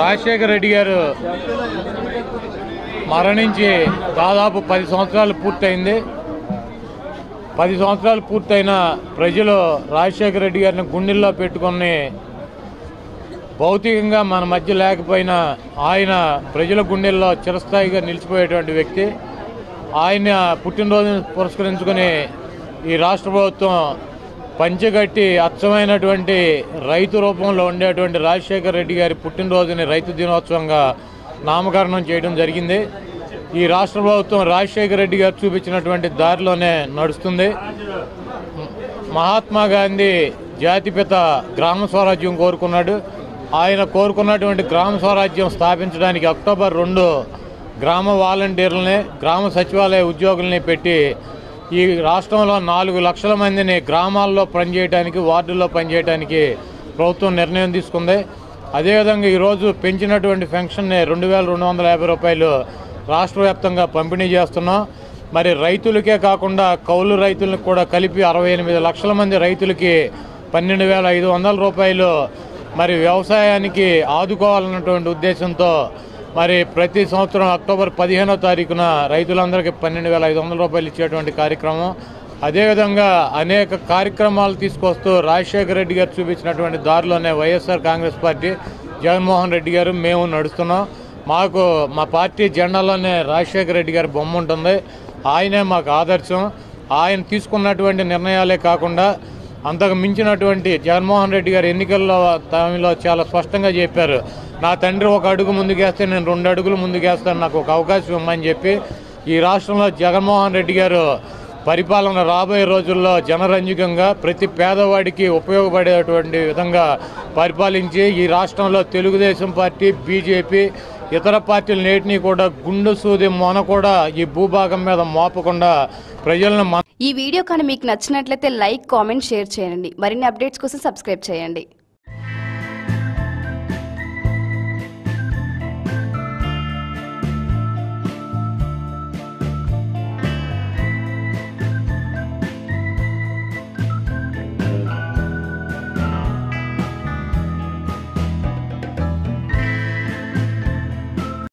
రాజశేఖర రెడ్డి గారు మరణించి దాదాపు పది సంవత్సరాలు పూర్తయింది. పది సంవత్సరాలు పూర్తయిన ప్రజలు రాజశేఖర రెడ్డి గారిని గుండెల్లో పెట్టుకొని భౌతికంగా మన మధ్య లేకపోయినా ఆయన ప్రజల గుండెల్లో చిరస్థాయిగా నిలిచిపోయేటువంటి వ్యక్తి. ఆయన పుట్టినరోజును పురస్కరించుకొని ఈ రాష్ట్ర ప్రభుత్వం పంచగట్టి అచ్చమైనటువంటి రైతు రూపంలో ఉండేటువంటి రాజశేఖర రెడ్డి గారి పుట్టినరోజుని రైతు దినోత్సవంగా నామకరణం చేయడం జరిగింది. ఈ రాష్ట్ర ప్రభుత్వం రాజశేఖర రెడ్డి గారు చూపించినటువంటి దారిలోనే నడుస్తుంది. మహాత్మా గాంధీ జాతిపిత గ్రామ స్వరాజ్యం కోరుకున్నాడు. ఆయన కోరుకున్నటువంటి గ్రామ స్వరాజ్యం స్థాపించడానికి అక్టోబర్ రెండు గ్రామ వాలంటీర్లని గ్రామ సచివాలయ ఉద్యోగుల్ని పెట్టి ఈ రాష్ట్రంలో నాలుగు లక్షల మందిని గ్రామాల్లో పనిచేయడానికి వార్డుల్లో పనిచేయడానికి ప్రభుత్వం నిర్ణయం తీసుకుంది. అదేవిధంగా ఈరోజు పెంచినటువంటి పెన్షన్ని రెండు వేల రెండు వందల యాభై రూపాయలు రాష్ట్ర వ్యాప్తంగా పంపిణీ చేస్తున్నాం. మరి రైతులకే కాకుండా కౌలు రైతులకు కూడా కలిపి అరవై ఎనిమిది లక్షల మంది రైతులకి పన్నెండు వేల ఐదు వందల రూపాయలు మరి వ్యవసాయానికి ఆదుకోవాలన్నటువంటి ఉద్దేశంతో మరి ప్రతి సంవత్సరం అక్టోబర్ పదిహేనో తారీఖున రైతులందరికీ పన్నెండు వేల ఐదు వందల రూపాయలు ఇచ్చేటువంటి కార్యక్రమం. అదేవిధంగా అనేక కార్యక్రమాలు తీసుకొస్తూ రాజశేఖర రెడ్డి గారు చూపించినటువంటి దారిలోనే వైఎస్ఆర్ కాంగ్రెస్ పార్టీ జగన్మోహన్ రెడ్డి గారు మేము నడుస్తున్నాం. మాకు మా పార్టీ జెండాలోనే రాజశేఖర రెడ్డి గారి బొమ్మ ఉంటుంది. ఆయనే మాకు ఆదర్శం. ఆయన తీసుకున్నటువంటి నిర్ణయాలే కాకుండా అంతకు మించినటువంటి జగన్మోహన్ రెడ్డి గారు ఎన్నికల్లో తమిలో చాలా స్పష్టంగా చెప్పారు. నా తండ్రి ఒక అడుగు ముందుకేస్తే నేను రెండు అడుగులు ముందుకేస్తాను. నాకు ఒక అవకాశం ఇవ్వమని చెప్పి ఈ రాష్ట్రంలో జగన్మోహన్ రెడ్డి గారు పరిపాలన రాబోయే రోజుల్లో జనరంజకంగా ప్రతి పేదవాడికి ఉపయోగపడేటువంటి విధంగా పరిపాలించి ఈ రాష్ట్రంలో తెలుగుదేశం పార్టీ బీజేపీ ఇతర పార్టీలు నేటిని కూడా గుండు సూది మొన కూడా ఈ భూభాగం మీద మోపకుండా ప్రజలను ఈ వీడియో కానీ మీకు నచ్చినట్లయితే లైక్ కామెంట్ షేర్ చేయండి. మరిన్ని అప్డేట్స్ కోసం సబ్స్క్రైబ్ చేయండి.